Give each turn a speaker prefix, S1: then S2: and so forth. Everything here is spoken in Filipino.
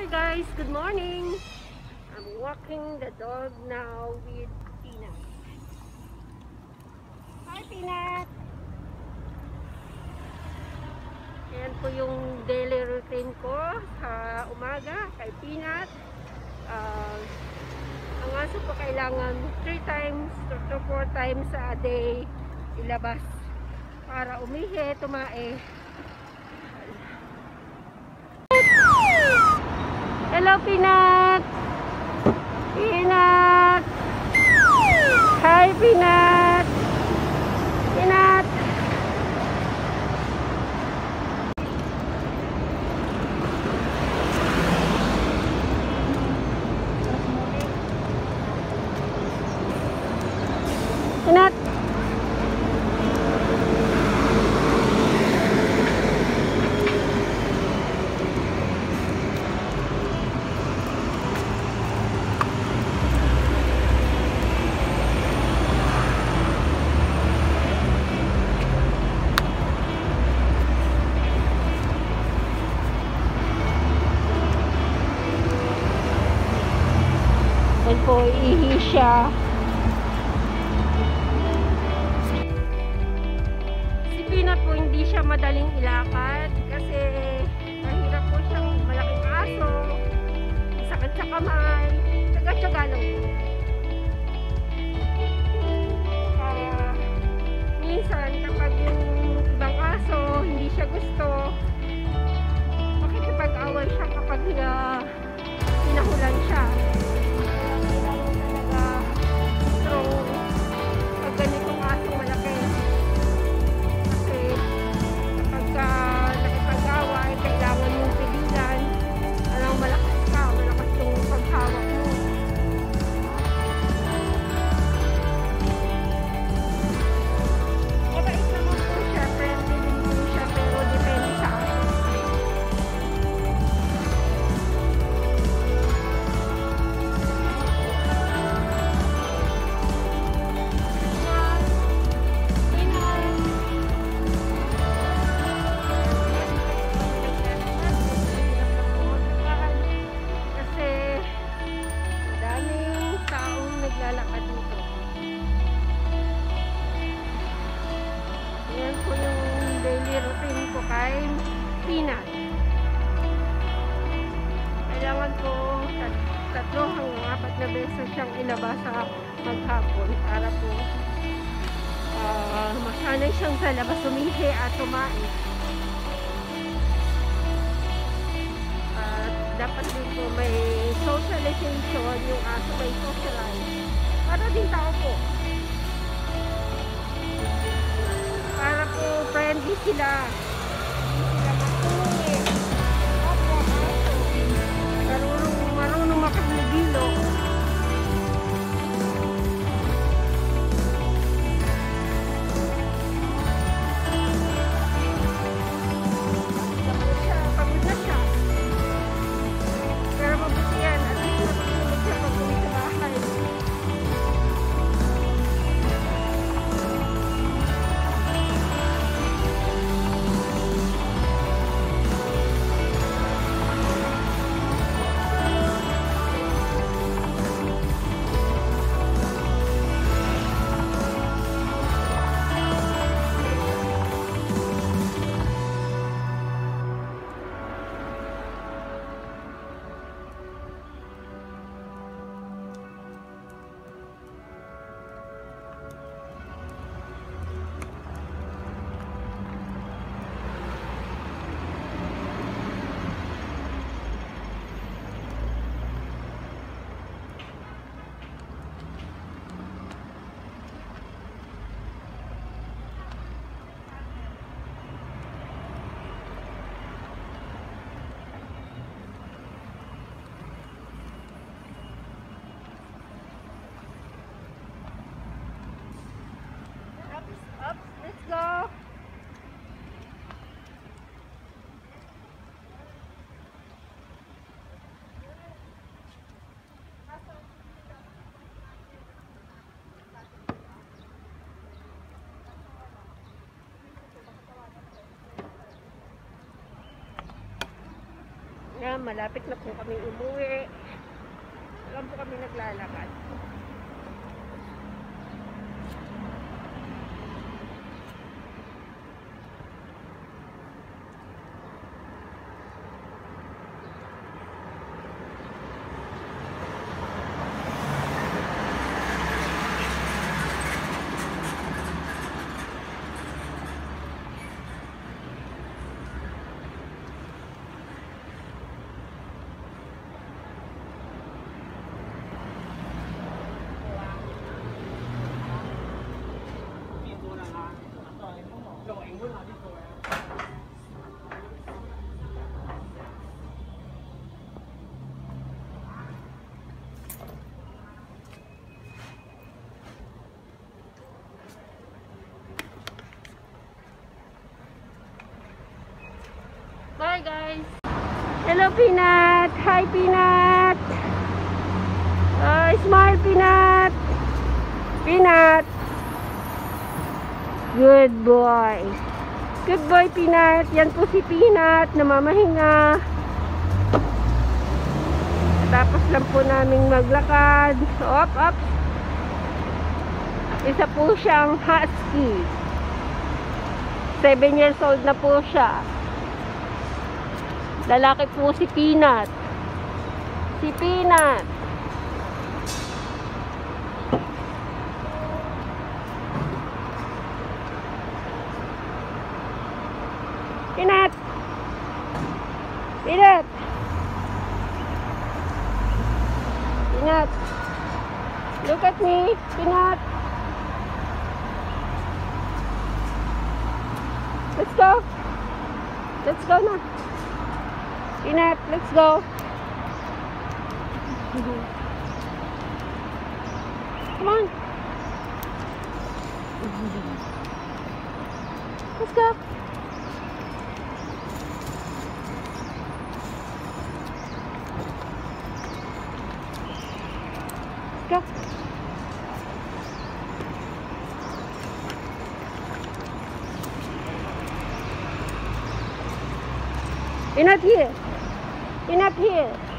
S1: Hi guys, good morning. I'm walking the dog now with Peanut. Hi Peanut! Yan po yung daily routine ko sa umaga kay Peanut. Uh, ang aso po kailangan 3 times to 4 times a day ilabas para umihi, tumae. Hello, Peanut! Peanut! Hi, Peanut! Yan po, ihi siya. Si Peanut po hindi siya madaling ilakad kasi mahirap po siyang malaking aso, sakit sa kamay, tsaga-tsaga lang po. Ah, minsan kapag yung ibang aso hindi siya gusto, makikipag-away siya kapag uh, kay Peanut. Kailangan ko tat- tatlo hanggang apat na beses siyang ilabas sa maghapon para po ah, masanay siyang sa labas sumihi at tumain. At dapat din po may socialization yung aso may socialize. Para din tao po. Para po friendly sila. Up, let's go. Yan, malapit na po kami umuwi. Alam po kami naglalakad. Bye guys! Hello Peanut! Hi Peanut! Uh, smile Peanut! Peanut! Good boy! Good boy Peanut! Yan po si Peanut, namamahinga. Tapos lang po naming maglakad. Op, op! Isa po siyang husky. 7 years old na po siya. Lalaki po si Peanut. Si Peanut. Peanut. Peanut. Look at me, Peanut. Let's go. Let's go now. Peanut, let's go. Come on. Let's go. Go. Peanut here. Peanut here.